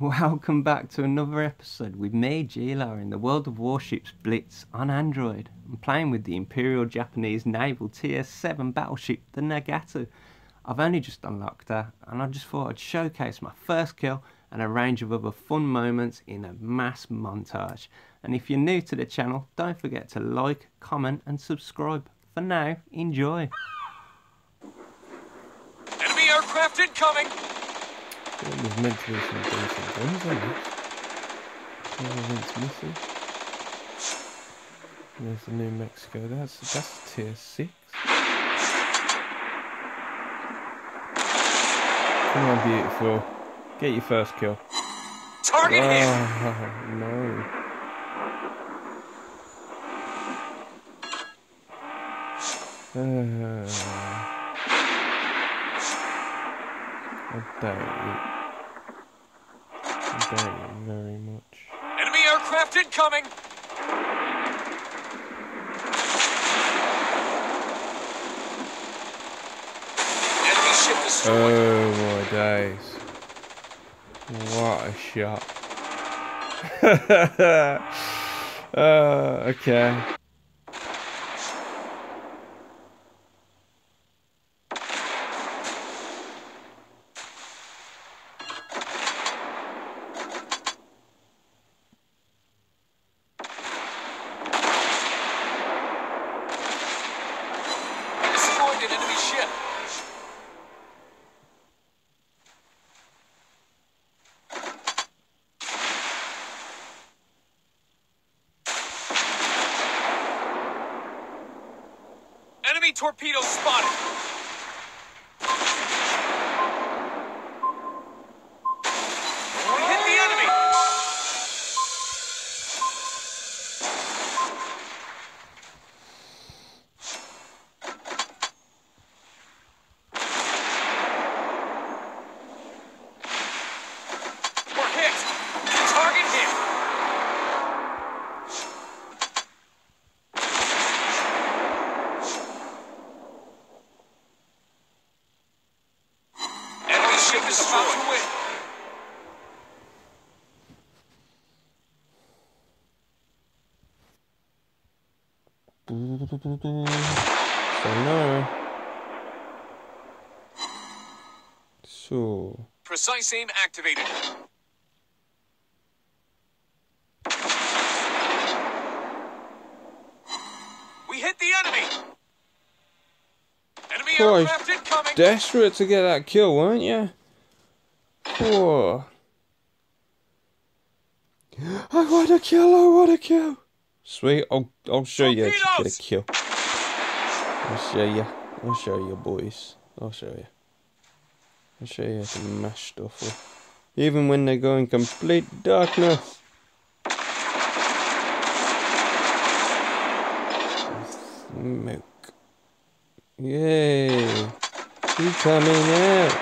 Welcome back to another episode with me, Gila, in the world of warships Blitz on Android. I'm playing with the Imperial Japanese Naval Tier 7 battleship, the Nagato. I've only just unlocked her, and I just thought I'd showcase my first kill and a range of other fun moments in a mass montage. And if you're new to the channel, don't forget to like, comment and subscribe. For now, enjoy. Enemy aircraft incoming! There's meant to be some decent guns on it. Everything's missing. There's the New Mexico. That's that's tier six. Come on, beautiful. Get your first kill. Target! Oh no. Uh, I doubt it. I doubt it very much. Enemy aircraft incoming! Enemy ship destroyed. Oh my days. What a shot. uh, okay. Destroyed an enemy ship. Enemy torpedo spotted. We hit the enemy. We're hit. Target hit. Enemy ship is about to win. So no. So Precise aim activated. We hit the enemy. Enemy Boy, aircraft incoming. desperate to get that kill, weren't you? Whoa. I want a kill, I want a kill. Sweet, I'll, I'll show you how to get a kill. I'll show you. I'll show you, boys. I'll show you. I'll show you how to mash stuff up. Even when they go in complete darkness. Smoke. Yay! You coming out?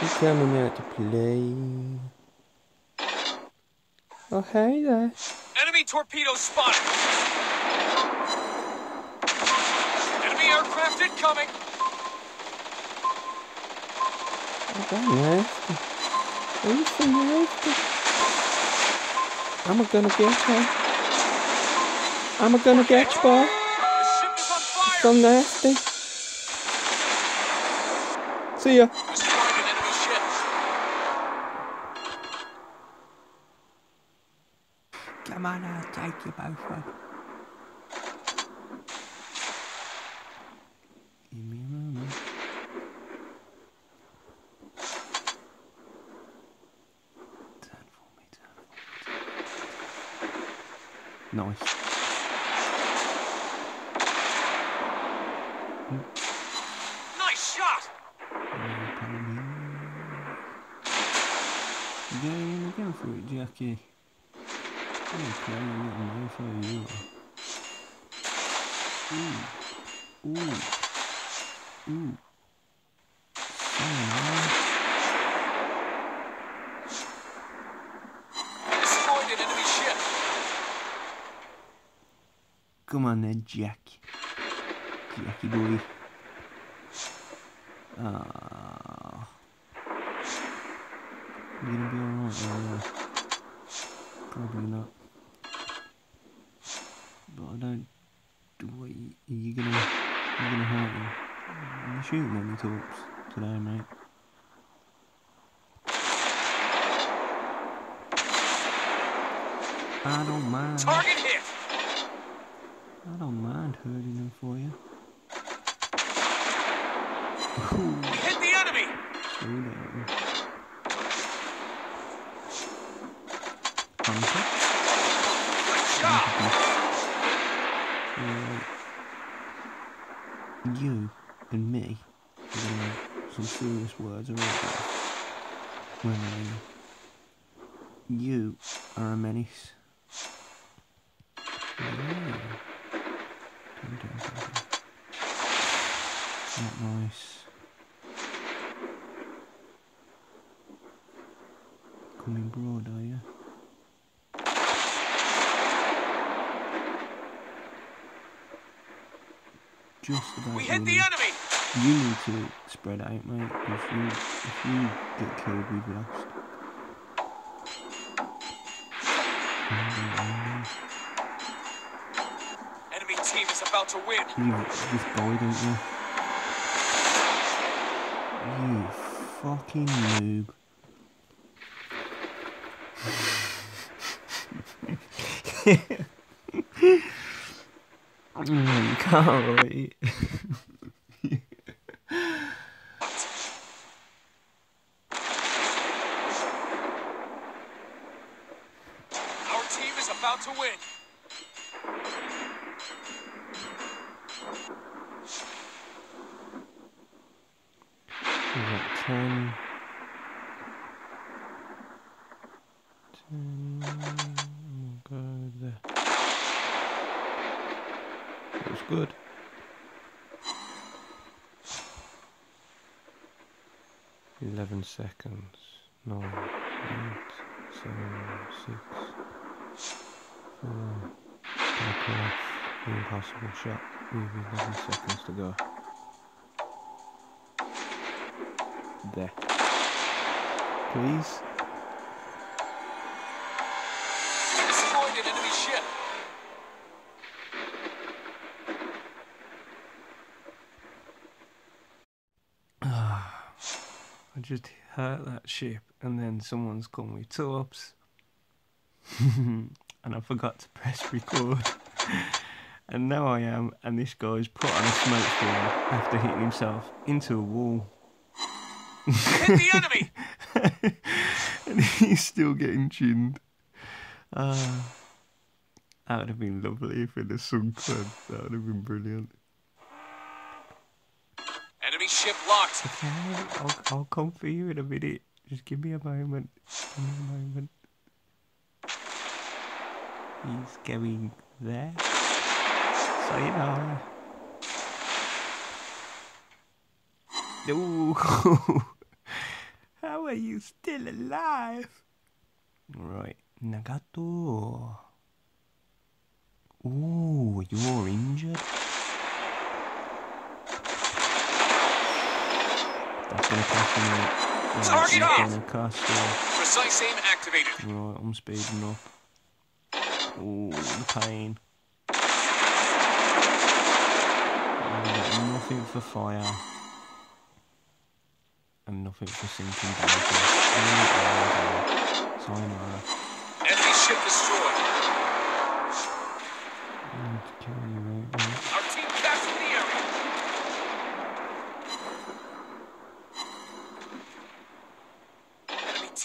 You coming out to play? Oh hey there. Enemy torpedo spotted. Enemy aircraft incoming. Oh, that nasty. Oh, you so. I'm gonna get you. I'm gonna get you, boy. The ship is on fire. So nasty. See ya. Destroyed an enemy ship. Come on, I'll take you both of Give me a moment. Turn for me, turn for me. Nice. Hmm. Nice shot. You going again for it, Jackie? Come on then, Jack. Jackie boy. Ah. You gonna be alright yeah. Probably not. But I don't. do What, you, are you gonna. You gonna hurt him? Are you shooting any torps today, mate? I don't mind. Target hit. I don't mind hurting him for you. Ooh, Hit the enemy. him. Hunter? Good job. Right. You and me have some serious words around this. When you are a menace. Yeah. Dun, dun, dun. Not nice. Coming broad, are you? Just about. We hit the enemy. You need to spread out, mate. If you if you get killed, we've lost. Enemy team is about to win. You just died, don't you? You fucking noob. Mm, can't wait. Our team is about to win. We've got 10. 10. We'll go there. Looks good. Eleven seconds. Nine, eight, seven, six, four. Back off. Impossible shot. With eleven seconds to go. There. Please. Destroyed an enemy ship. Just hurt that ship and then someone's called me Torps. and I forgot to press record. and now I am, and this guy's put on a smoke screen after hitting himself into a wall. Hit the enemy. and he's still getting chinned. Ah, that would have been lovely if it had sunk then. That would have been brilliant. Ship locked. Okay, I'll, I'll come for you in a minute. Just give me a moment. Give me a moment. He's going there. so Sayonara. No. How are you still alive? Right, Nagato. Ooh, you're injured. That's gonna cost me. Right, Target off. gonna cost me. Precise aim activated. Right, I'm speeding up. Ooh, the pain. Nothing for fire. And nothing for sinking damage. Sayonara. Enemy ship destroyed. I need to kill you right now. Our team captured the area.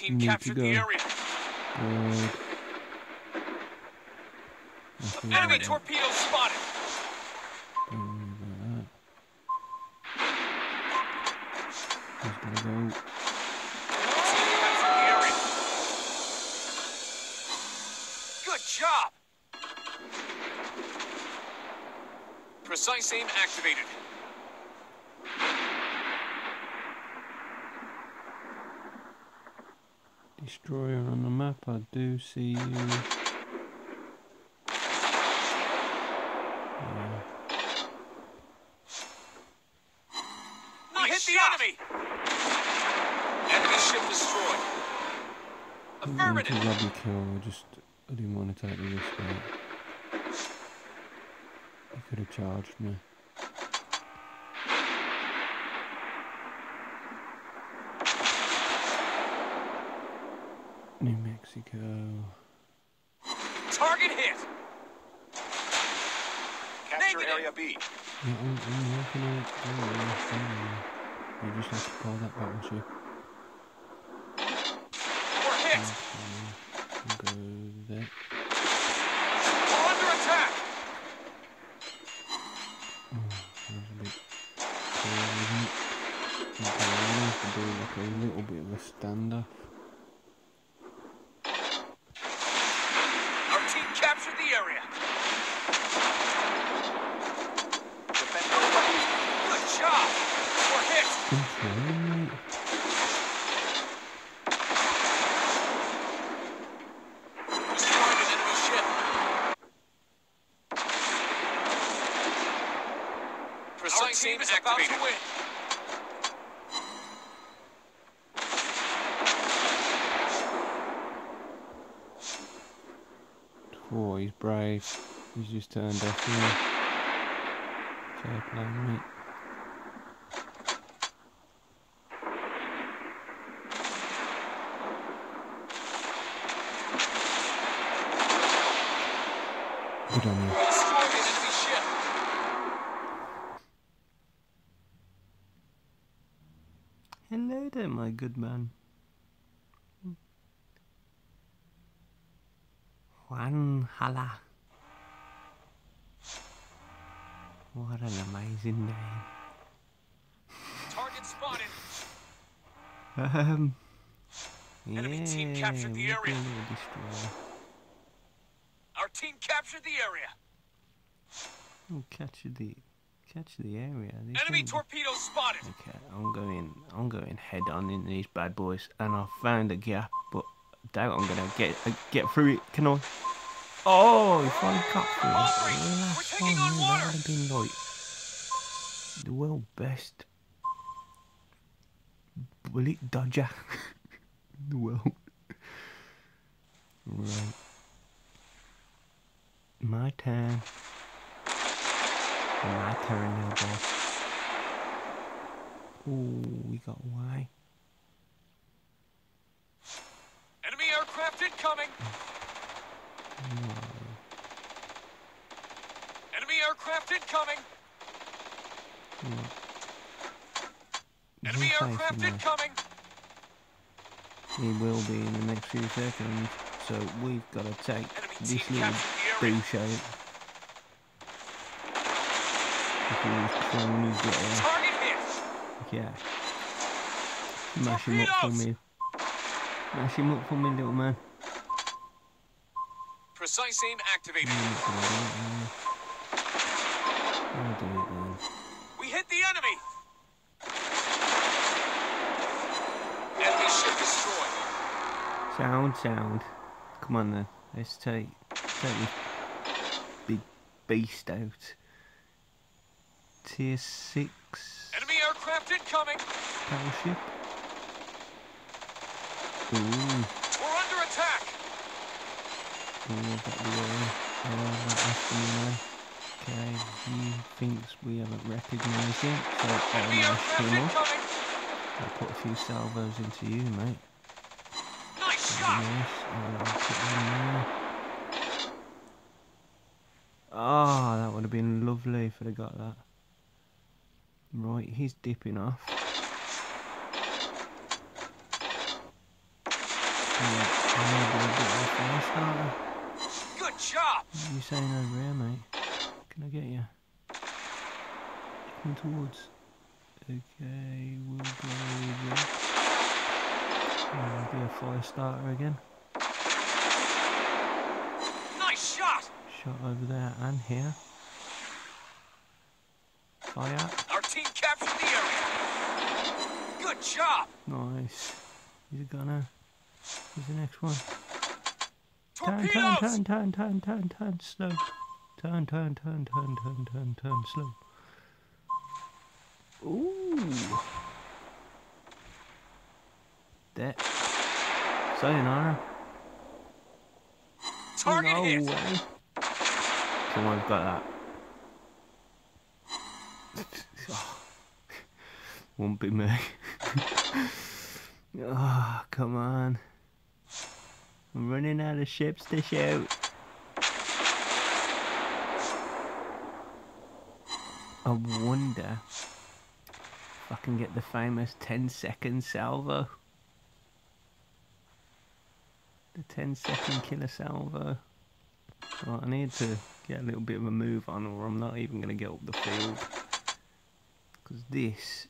Team Need to captured the area. Uh, Good. Nothing Enemy about that. torpedo spotted. Don't worry about that. Just gotta go. Team captured the area. Good job. Precise aim activated. Destroyer on the map, I do see you. Yeah. We hit the enemy. Enemy ship destroyed. I didn't to Affirmative. rob kill, I just I didn't want to take the risk of it. You could have charged me. New Mexico. Target hit. Capture Negative. Area B. Yeah, I'm, I'm working on it. Don't worry. You just have to call that battleship. We're hit. Okay, I'll go there. We're under attack. Oh, that was a bit cool, wasn't it? Okay, I need to do like a little bit of a standoff. Our team captured the area. Defend Area B. Good job. We're hit. Control, mate. Destroyed an enemy ship. Precise aim is about to activated. win. Oh, he's brave. He's just turned off here. Fair play, mate. Good on you. Hello there, my good man. An amazing name. Target spotted. Um. Enemy team captured the area. Our team captured the area. Oh, catch the, catch the area. This Enemy be- torpedoes spotted. Okay, I'm going. I'm going head on in these bad boys, and I found a gap, but I doubt I'm gonna get uh, get through it. Can I? Oh, if I cut through, it, we're taking on water. That would have been like the world best bullet dodger in the world. Right, my turn. My turn now, boss. Ooh, we got away. Enemy aircraft incoming. No. Enemy aircraft incoming. Enemy aircraft incoming. He will be in the next few seconds. So we've got to take Enemy this little captured the area. douche out. Before his cronies get there. Yeah. Mash him up for me. Mash him up for me, little man. Precise aim activated. Sound, sound. Come on then. Let's take take this big beast out. Tier six Enemy aircraft incoming. battleship. Ooh, We're under attack. ooh, got the uh, that. Okay, he thinks we haven't recognised him, so I'll Enemy mash aircraft him up. incoming. I'll put a few salvos into you, mate. Nice That'd shot. be nice. And I'll put one Ah, that would have been lovely if I'd have got that. Right, he's dipping off. Yeah, I need a bit of a fire starter. Good job. What are you saying over here, mate? Can I get you? Come towards. Okay, we'll go this. Uh, be a fire starter again. Nice shot. Shot over there and here. Fire. Our team captured the area. Good job. Nice. He's a gunner. Who's the next one? Turn, turn, turn, turn, turn, turn, turn, slow. Turn, turn, turn, turn, turn, turn, turn, slow. Ooh. That Sayonara. Target no hit. way. Come on, we've got that. Won't be me. oh, come on. I'm running out of ships to shoot. I wonder if I can get the famous 10 second salvo. The 10 second killer salvo. Right, I need to get a little bit of a move on or I'm not even going to get up the field. Because this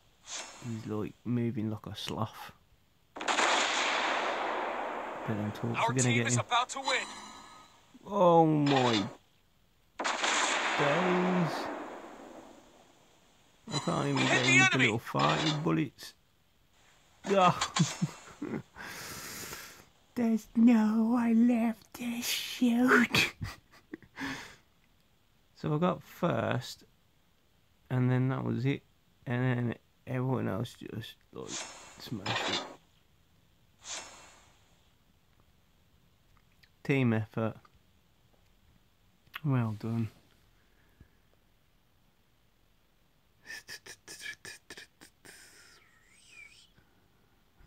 is like moving like a sloth. But then torps Our are going to team get is in. about to win. Oh my days. I can't even Hit get with the little fighting bullets. Ah. There's no one left to shoot. so I got first, and then that was it. And then everyone else just like smashed it. Team effort. Well done.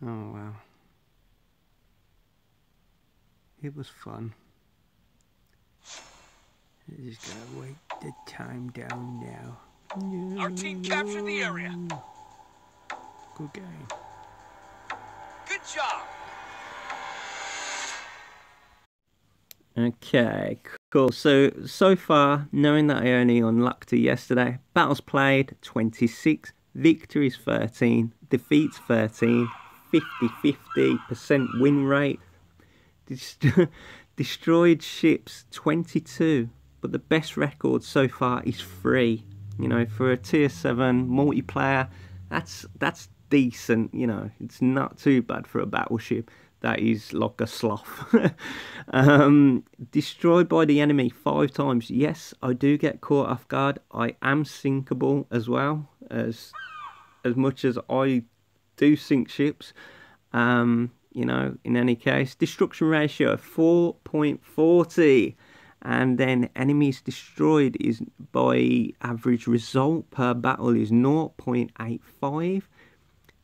Oh wow. It was fun. I just gotta wait the time down now. Our team captured the area. Good game. Good job. Okay, cool. So so far, knowing that I only unlocked it yesterday, battles played 26, victories 13, defeats 13, 50-50% win rate, Dest- destroyed ships 22, but the best record so far is three. You know, for a tier seven multiplayer, that's that's decent. You know, it's not too bad for a battleship that is like a sloth. um, destroyed by the enemy five times. Yes, I do get caught off guard. I am sinkable as well as as much as I do sink ships. Um, you know, in any case, destruction ratio 4.40, and then enemies destroyed is by average result per battle is 0.85.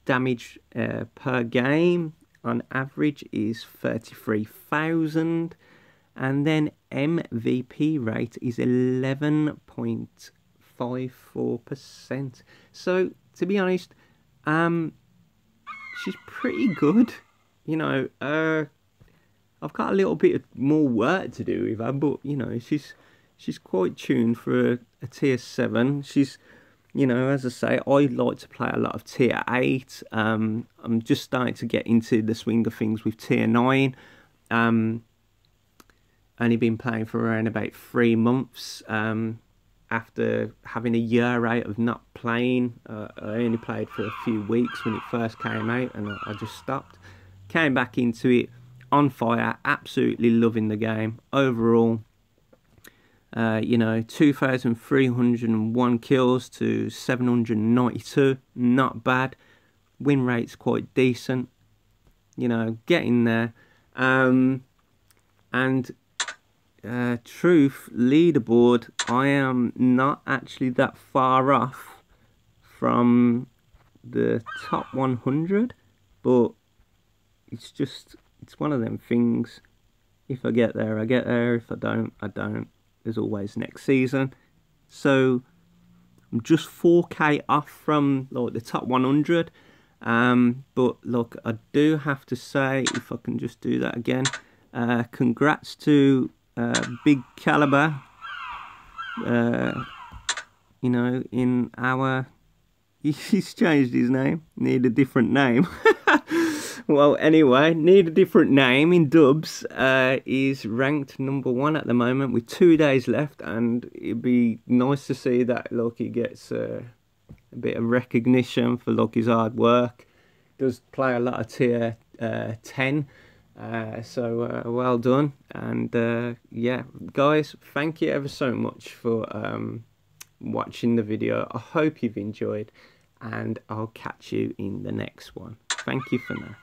Damage uh, per game on average is 33,000, and then MVP rate is 11.54%. So, to be honest, um, she's pretty good. You know, uh, I've got a little bit more work to do with her, but you know, she's she's quite tuned for a, a tier seven. She's, you know, as I say, I like to play a lot of tier eight. Um, I'm just starting to get into the swing of things with tier nine. Um, only been playing for around about three months. Um, after having a year out of not playing, uh, I only played for a few weeks when it first came out, and I, I just stopped. Came back into it on fire, absolutely loving the game overall. Uh, you know, 2,301 kills to 792, not bad. Win rate's quite decent. You know, getting there. Um, and uh, truth leaderboard, I am not actually that far off from the top 100, but it's just it's one of them things. If I get there, I get there. If I don't, I don't. There's always next season. So I'm just 4k off from like the top 100. Um, but look, I do have to say, if I can just do that again, uh, congrats to uh, Big Caliber. Uh, you know, in our he's changed his name. Need a different name. well, anyway, need a different name in dubs. Uh, is ranked number one at the moment with two days left, and it'd be nice to see that Loki gets uh, a bit of recognition for Loki's hard work. Does play a lot of tier uh, ten. Uh, so uh, well done, and uh, yeah, guys, thank you ever so much for um, watching the video. I hope you've enjoyed, and I'll catch you in the next one. Thank you for now.